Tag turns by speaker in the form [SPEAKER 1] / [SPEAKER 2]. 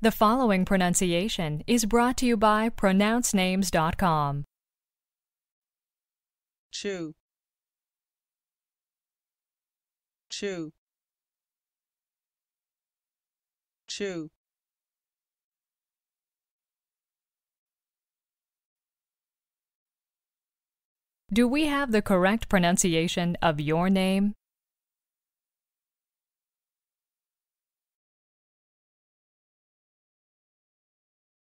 [SPEAKER 1] The following pronunciation is brought to you by pronouncenames.com.
[SPEAKER 2] Chu Chu Chu
[SPEAKER 1] Do we have the correct pronunciation of your name?